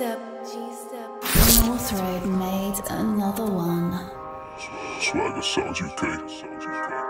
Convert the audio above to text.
step, G step. North Road made another one. Swagger Sounds UK. Sounds UK.